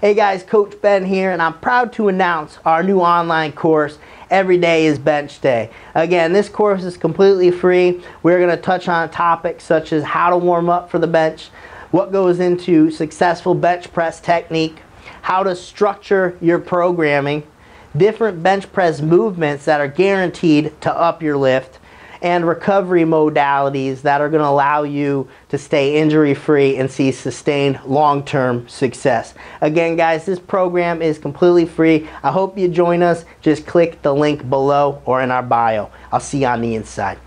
Hey guys, Coach Ben here, and I'm proud to announce our new online course, Every Day is Bench Day. Again, this course is completely free. We're going to touch on topics such as how to warm up for the bench, what goes into successful bench press technique, how to structure your programming, different bench press movements that are guaranteed to up your lift, and recovery modalities that are going to allow you to stay injury free and see sustained long term success. Again, guys, this program is completely free. I hope you join us. Just click the link below or in our bio. I'll see you on the inside.